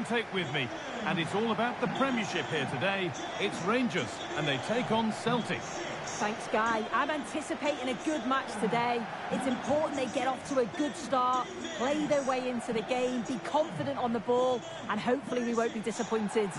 take with me. And it's all about the Premiership here today. It's Rangers, and they take on Celtic. Thanks, Guy. I'm anticipating a good match today. It's important they get off to a good start, play their way into the game, be confident on the ball, and hopefully we won't be disappointed.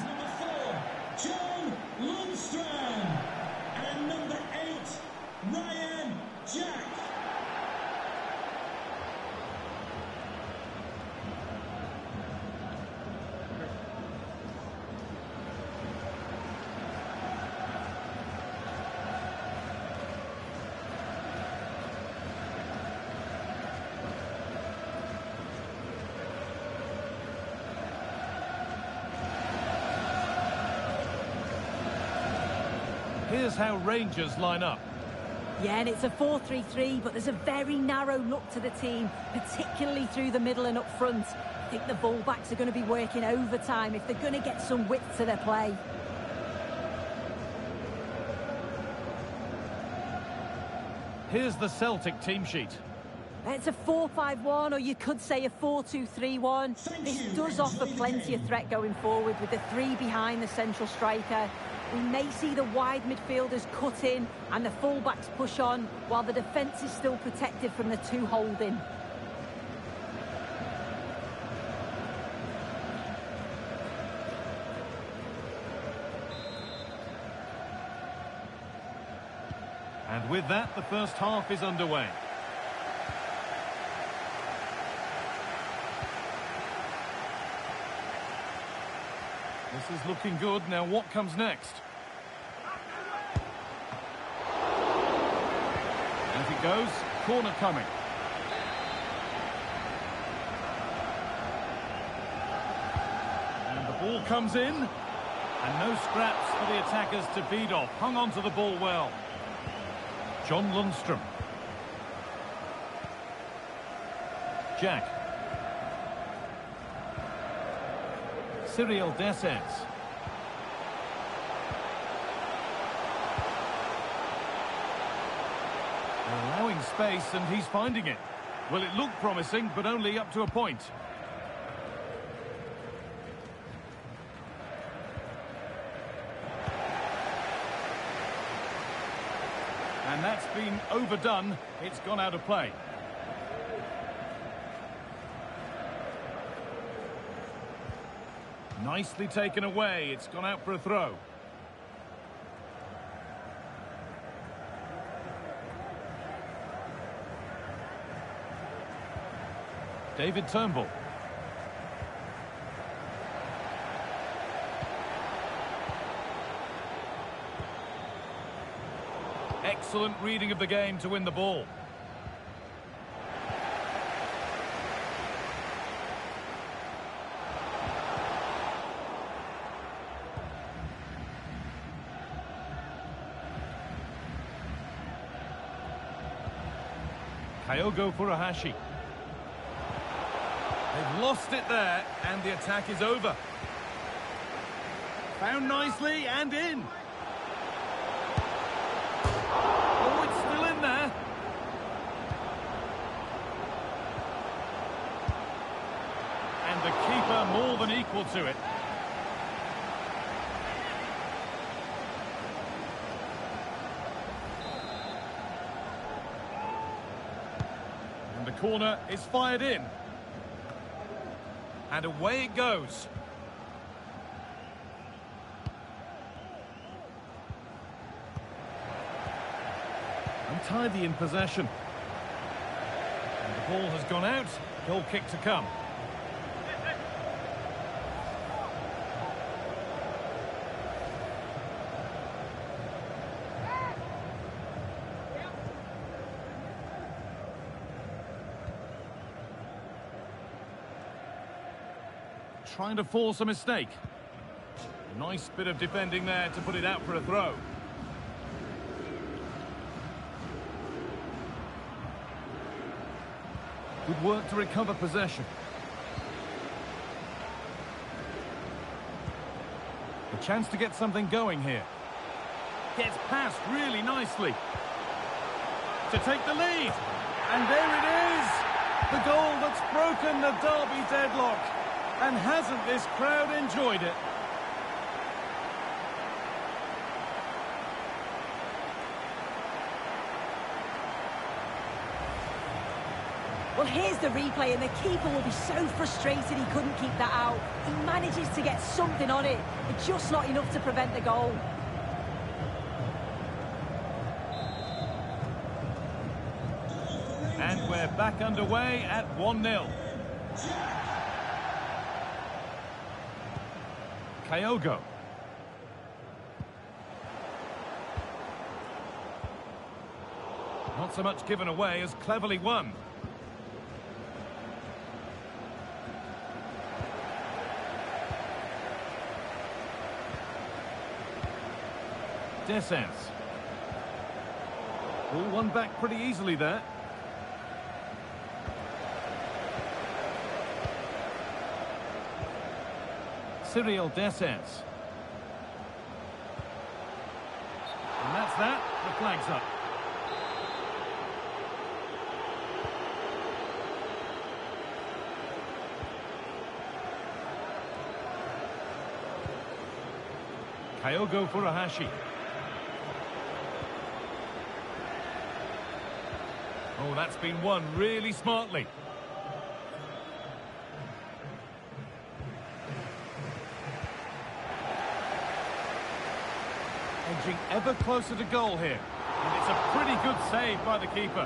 Here's how Rangers line up. Yeah, and it's a 4-3-3, but there's a very narrow look to the team, particularly through the middle and up front. I think the fullbacks are going to be working overtime if they're going to get some width to their play. Here's the Celtic team sheet. It's a 4-5-1, or you could say a 4-2-3-1. This does offer plenty of threat going forward with the three behind the central striker. We may see the wide midfielders cut in and the fullbacks push on, while the defence is still protected from the two holding. And with that, the first half is underway. This is looking good. Now what comes next? As it goes, corner coming. And the ball comes in. And no scraps for the attackers to beat off. Hung on to the ball well. John Lundstram. Jack. Cyril Dessers. Allowing space and he's finding it. Well, it looked promising, but only up to a point. And that's been overdone. It's gone out of play. Nicely taken away. It's gone out for a throw. David Turnbull. Excellent reading of the game to win the ball. Kyogo Furuhashi. They've lost it there, and the attack is over. Found nicely and in. Oh, it's still in there. And the keeper more than equal to it. Corner is fired in. And away it goes. Untidy in possession. And the ball has gone out. Goal kick to come. Trying to force a mistake. Nice bit of defending there to put it out for a throw. Good work to recover possession. A chance to get something going here. Gets past really nicely. To take the lead. And there it is! The goal that's broken the derby deadlock. And hasn't this crowd enjoyed it? Well, here's the replay, and the keeper will be so frustrated he couldn't keep that out. He manages to get something on it, but just not enough to prevent the goal. And we're back underway at 1-0. Kyogo. Not so much given away as cleverly won. Dessers. All won back pretty easily there. Cyril Dessers. And that's that. The flag's up. Kyogo Furuhashi. Oh, that's been won really smartly. Ever closer to goal here. And it's a pretty good save by the keeper.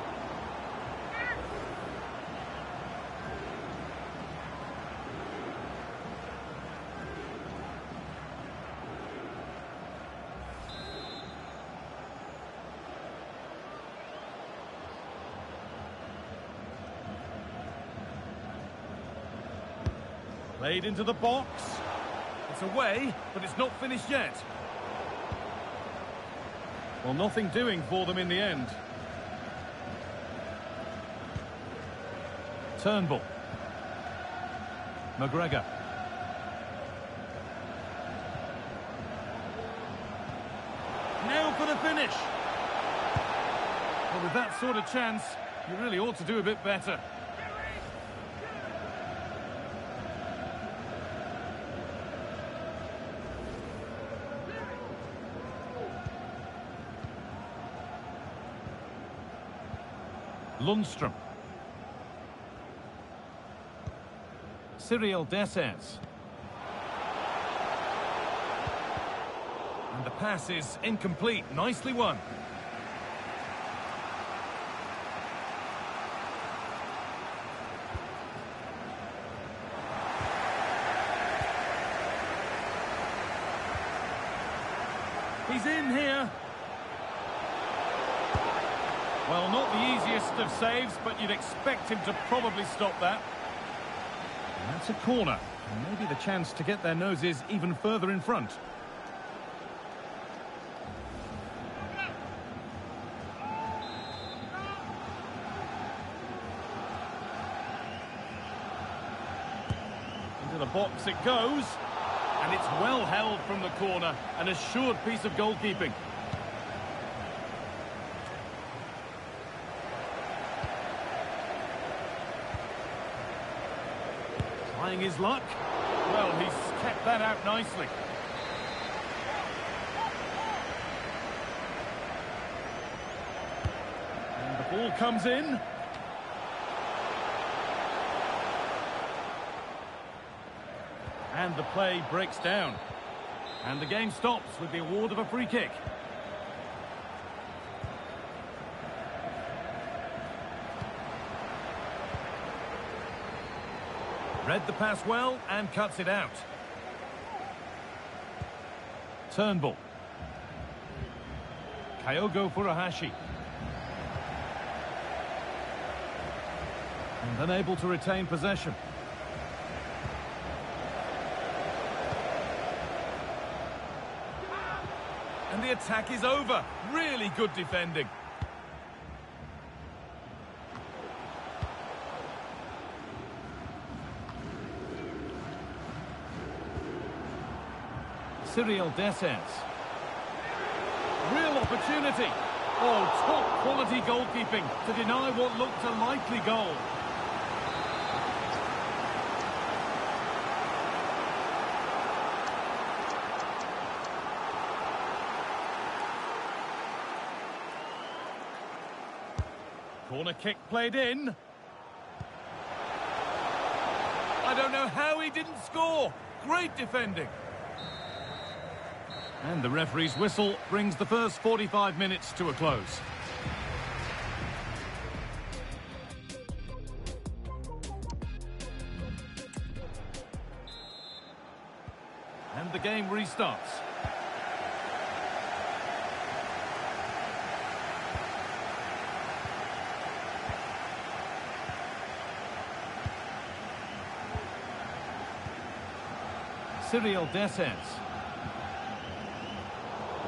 Played into the box. It's away, but it's not finished yet. Well, nothing doing for them in the end. Turnbull. McGregor. Now for the finish. Well, with that sort of chance, you really ought to do a bit better. Lundstram. Cyril Dessers. And the pass is incomplete. Nicely won. He's in here. Well, not the easiest of saves, but you'd expect him to probably stop that. And that's a corner. And maybe the chance to get their noses even further in front. Into the box it goes. And it's well held from the corner. An assured piece of goalkeeping. Trying his luck. Well, he's kept that out nicely. And the ball comes in. And the play breaks down. And the game stops with the award of a free kick. Read the pass well and cuts it out. Turnbull. Kyogo Furuhashi. And unable to retain possession. And the attack is over. Really good defending. Cyril Dessers. Real opportunity. Oh, top quality goalkeeping to deny what looked a likely goal. Corner kick played in. I don't know how he didn't score. Great defending. And the referee's whistle brings the first 45 minutes to a close. And the game restarts. Cyril Dessers.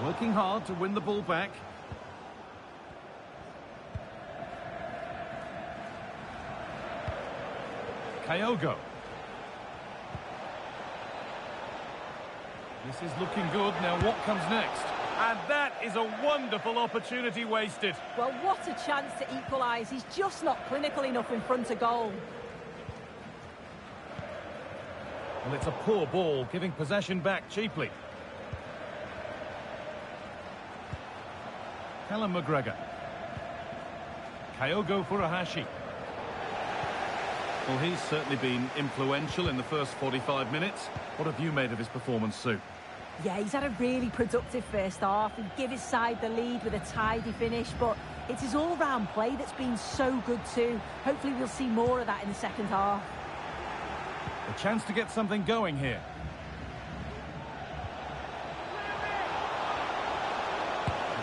Working hard to win the ball back. Kyogo. This is looking good. Now what comes next? And that is a wonderful opportunity wasted. Well, what a chance to equalise. He's just not clinical enough in front of goal. Well, it's a poor ball, giving possession back cheaply. Callum McGregor. Kyogo Furuhashi. Well, he's certainly been influential in the first 45 minutes. What have you made of his performance, Sue? Yeah, he's had a really productive first half. He gave his side the lead with a tidy finish, but it's his all-round play that's been so good too. Hopefully we'll see more of that in the second half. A chance to get something going here.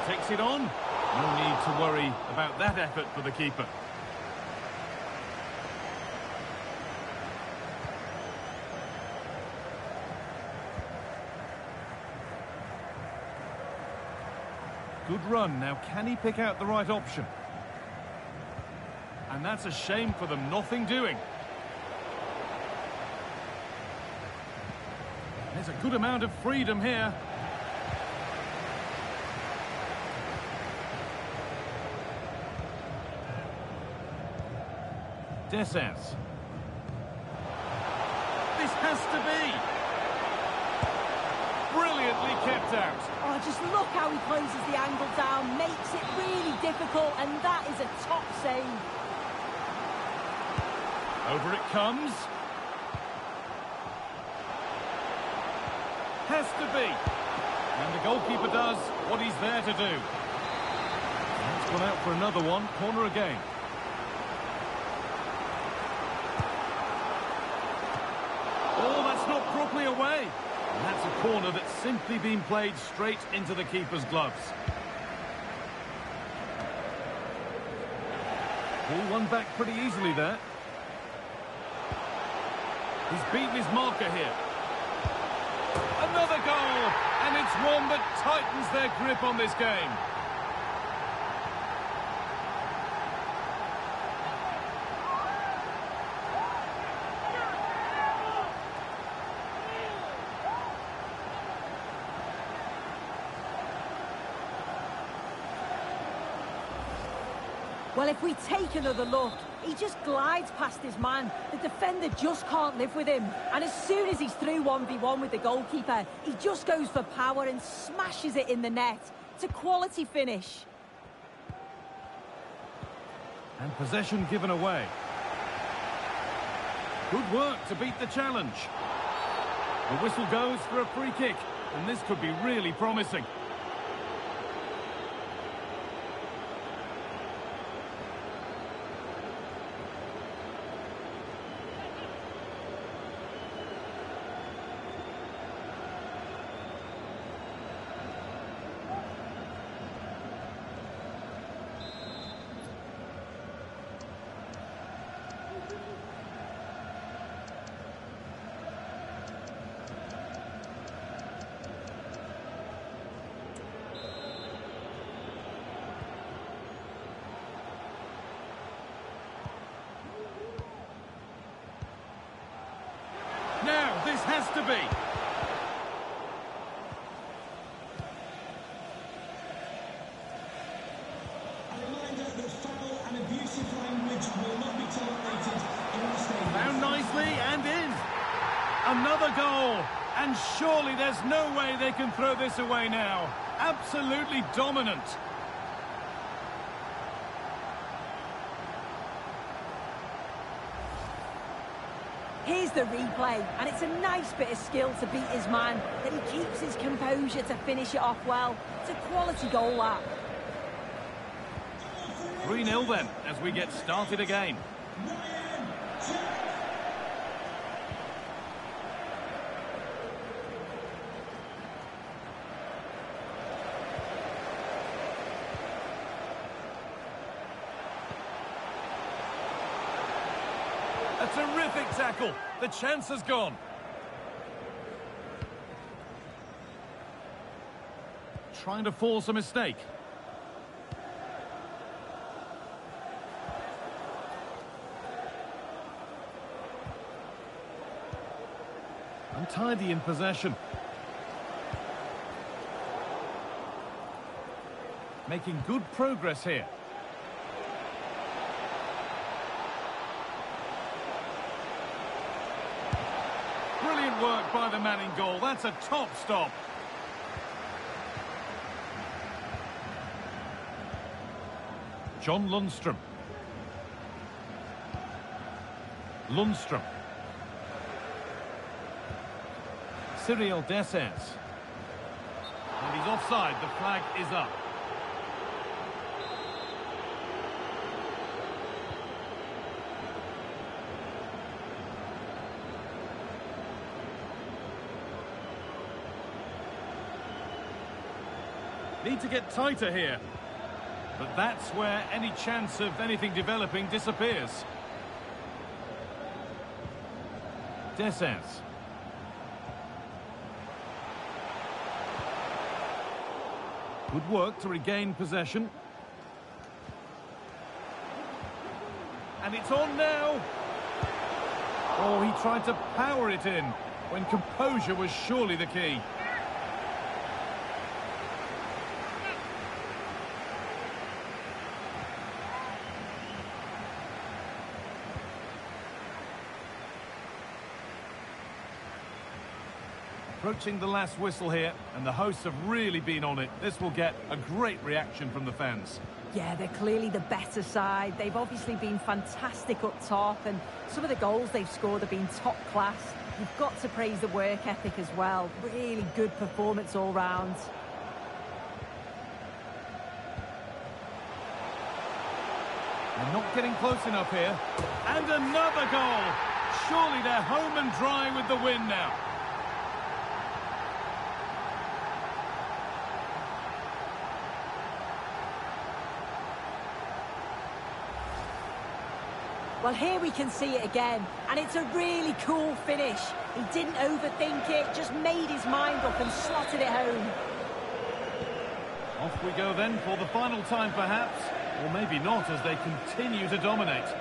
Takes it on. No need to worry about that effort for the keeper. Good run. Now, can he pick out the right option? And that's a shame for them. Nothing doing. There's a good amount of freedom here. Dessers. This has to be. Brilliantly kept out. Oh, just look how he closes the angle down, makes it really difficult, and that is a top save. Over it comes. Has to be. And the goalkeeper does what he's there to do. That's gone out for another one. Corner again. Oh, properly away. And that's a corner that's simply been played straight into the keeper's gloves. Ball won back pretty easily there. He's beaten his marker here. Another goal! And it's one that tightens their grip on this game. Well, if we take another look, he just glides past his man. The defender just can't live with him. And as soon as he's through 1v1 with the goalkeeper, he just goes for power and smashes it in the net. It's a quality finish. And possession given away. Good work to beat the challenge. The whistle goes for a free kick, and this could be really promising. Now, this has to be. A reminder that foul and abusive language will not be tolerated in the stadium. Found nicely and in. Another goal. And surely there's no way they can throw this away now. Absolutely dominant. Here's the replay, and it's a nice bit of skill to beat his man, that he keeps his composure to finish it off well. It's a quality goal, that. 3-0 then, as we get started again. A terrific tackle. The chance has gone. Trying to force a mistake. Untidy in possession. Making good progress here. Work by the man in goal. That's a top stop. John Lundstram. Lundstram. Cyril Dessers. And he's offside. The flag is up. Need to get tighter here. But that's where any chance of anything developing disappears. Dessers. Good work to regain possession. And it's on now. Oh, he tried to power it in when composure was surely the key. Approaching the last whistle here, and the hosts have really been on it. This will get a great reaction from the fans. Yeah, they're clearly the better side. They've obviously been fantastic up top, and some of the goals they've scored have been top class. You've got to praise the work ethic as well. Really good performance all round. They're not getting close enough here. And another goal! Surely they're home and dry with the win now. Well, here we can see it again, and it's a really cool finish. He didn't overthink it, just made his mind up and slotted it home. Off we go then for the final time perhaps, or maybe not as they continue to dominate.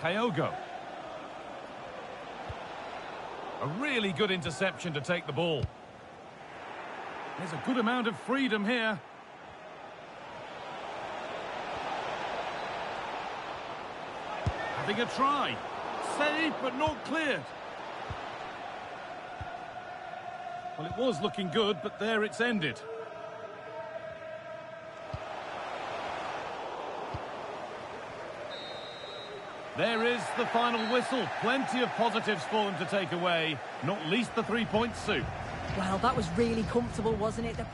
Kyogo. A really good interception to take the ball. There's a good amount of freedom here. Having a try. Saved, but not cleared. Well, it was looking good, but there it's ended. There is the final whistle. Plenty of positives for them to take away, not least the three-point suit. Well, that was really comfortable, wasn't it? The